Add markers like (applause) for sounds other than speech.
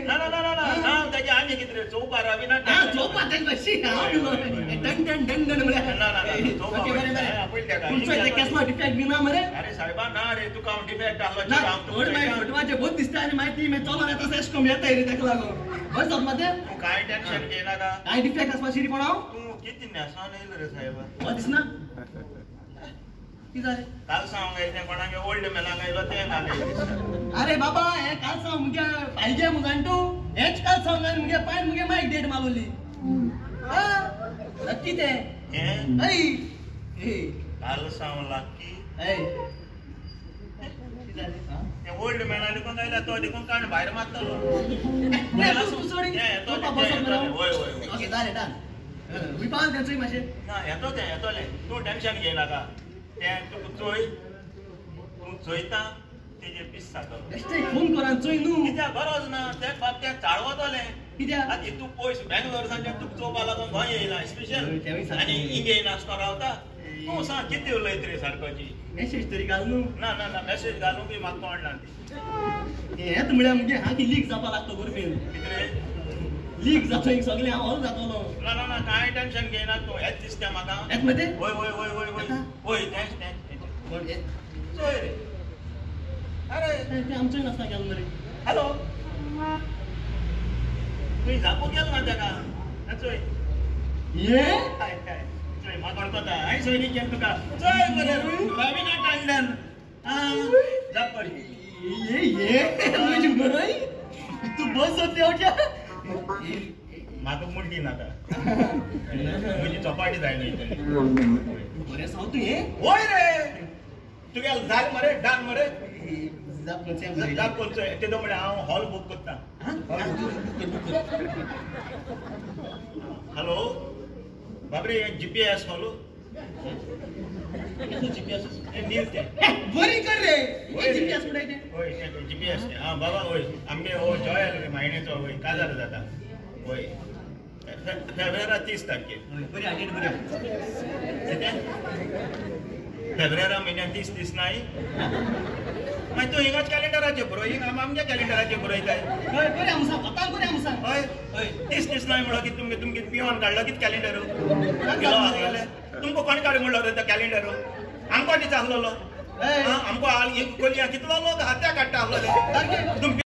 ना ना ना ना ना नाव त्याचे आम्ही किती रे चौपार अविनाश हा चोपा तेज बशी हांव तुलो दंड दंड दंड ना, ना, ना, चोपा ओके बरे हा, पळय बरे तेका. तुमचो ते केसमा डिफेक्ट बी ना मरे अरे साहेबा ना रे तुका हांव डिफेक्ट आसलो ना थोडे मागीर फोटवाचे बहुत दिसता आनी मागीर ती मागीर चलो येता तशें एश कमी येता रे ताका लागून बस जाता मते तूं कांय टेन्शन घेयनाका काय डिफेक्ट आसपा शिरी पण हांव तूं किती येयलो रे साहेबा हो दिसना काल सांग येयलें कोणागे ओल्ड आयलो तें अरे बाबा हे काल सांग मुगे पाहिजे मुगान तू हेच काल सांग मुगे पांय मुगे मागीर डेट मागवली. नक्की ते. हें? काल सांग हा? तें ओल्ड मॅना देखून आयला तो देखून काण भायर मारतलो. होय होय ओके जालें डन. तेंचोय मातशें ना येतो तें येतोलें तूं. टेन्शन घेयनाका तें तुका चोय तूं चोयता तेजेर पीस जातलो बेश्टे फोन कोरान चोय न्हू कित्याक गरज ना त्या बाबत्याक चाळवतोलें कित्याक आतां तूं पयस बेंगलोर सांजे तुका चोवपा लागून गोंय येयला स्पेशल. आनी हिंगे येयना आसतो रावता तूं सांग कितें उलयत रे सारकोची मेसेज तरी घाल. न्हू ना ना ना मेसेज घालूंक बी म्हाका कळना ती हेत म्हळ्यार मुगे हा की लीक जावपा लागतो गुरफेन. कितें लीक जातो एक सगळे हांव हॉल जातलो ना ना ना कांय टेन्शन घेयना तूं हेच दिसता म्हाका मते वय वय वय वय वय आतां? वय तेंच तेंच. कोण? चोय रे. अरे. ते आमचोय नासता गेलो मरे हॅलो तुवें जापो केलो ना तेका चोय ये? काय काय? चोय म्हाका वळखता हांवें सोयरी केली तुका. चोय मरे रविना टांडन आ जाप कर ये ये. (laughs) तू बस हो क्या म्हाका मुंडी नाका म्हजी चपाटी जाय सांग तू ये. होय रे. तुगे जाल मरे डान मरे? जाप तेदो हांव हॉल बूक करता. हॅलो बाबरे G P S hall GPS नील ते. बरी कर रे. जीपीएस कुठे ते? होय हा बाबा होय. आमगे हो जॉय आलो रे म्हयन्याचो होय. काजार जाता? होय. फेब्रुवारा तीस तारखेर बरी आडेट बरी. कितें फेब्रुवारा म्हयन्यान तीस दीस नाय मागीर तूं हिंगाच कॅलेंडराचेर बरोय हिंगा आमच्या कॅलेंडराचेर बरयताय बरी बरी आमसा आता बरी आमसा हय? हय. तीस दीस नाय म्हणलो की तुमगे तुमगे पिवन काडलो कित कॅलेंडर आसलेले तुमकां कोणी काड म्हणलो तो कॅलेंडर आमकां दिता आसलेलो हय. आमकां कोलया कितलो लोक हात्या काडटा आसलेले